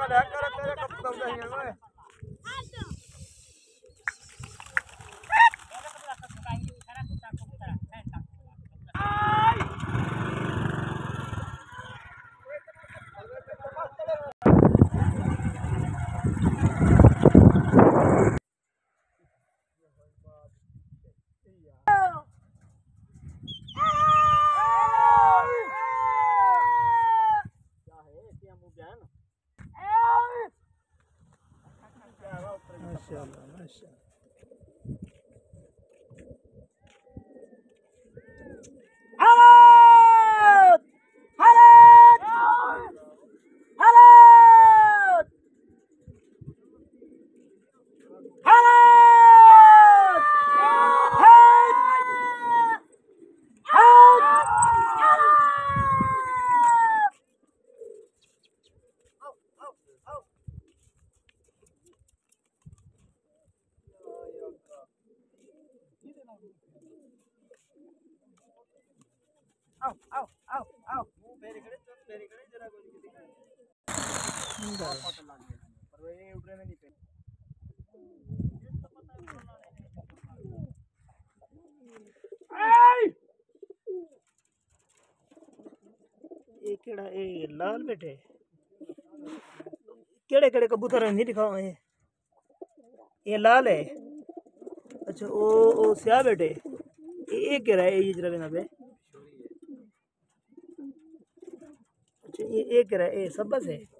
Cadê? Cadê? Cadê? Cadê? Cadê? Cadê? لال بیٹھے کیڑے کیڑے کبوتر ہیں نہیں دکھاؤ یہ یہ لال ہے اچھا او او سیاہ بیٹھے یہ کہہ رہا ہے یہ جرا بنا پہ اچھا یہ کہہ رہا ہے یہ سبز ہے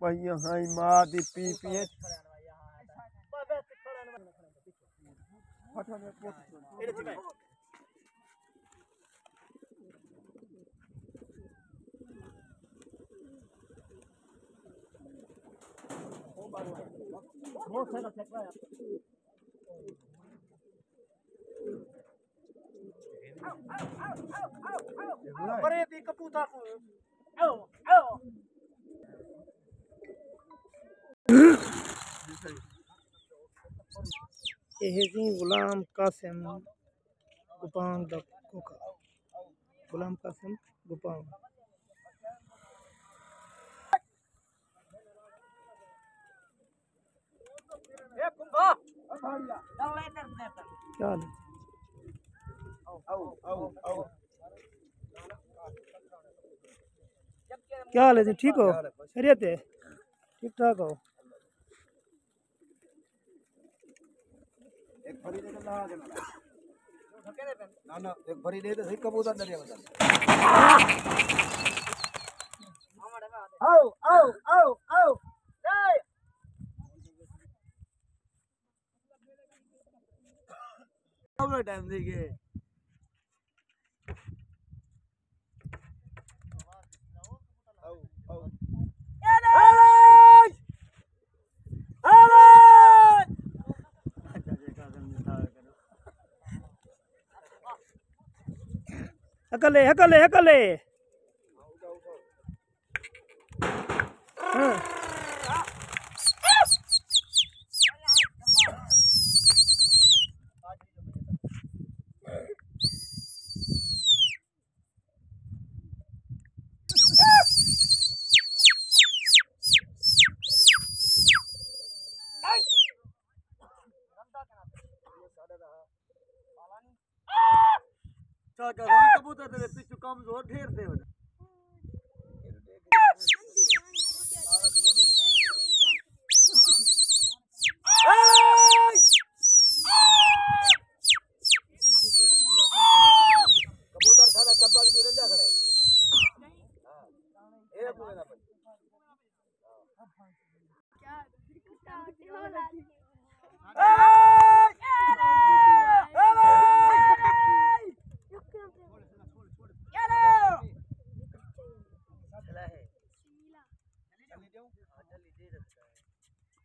بھائی یہاں ماں دی پی پی ہے بہت سارا چکر ہے غلام کاسم کا سمپان کیا حال ہے جی؟ ٹھیک ہو؟ خیریت ہے؟ ٹھیک ٹھاک ہو؟ جی۔ ٹائم دیکھیے ہیکلے ہیکل حکلے ہاں આમ જોર ઠેર છે.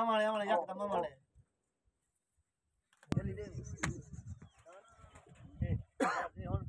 আমারে আমারে একদম আমারে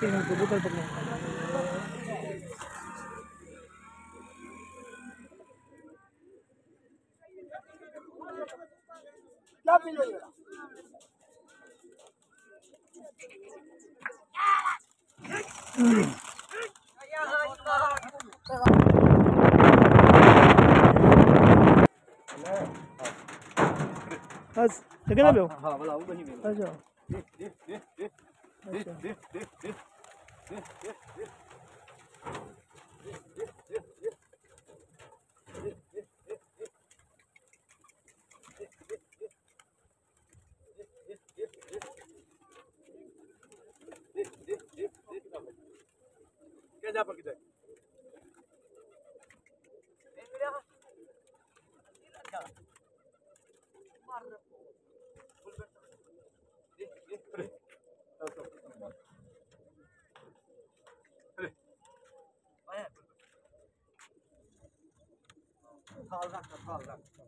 تینوں کبوتر پکڑے بس لگے نا بیو ہاں بلاؤ وہیں میں اچھا دیکھ دیکھ دیکھ دیکھ دیکھ دیکھ hala bakacak. Kaldak da kaldak.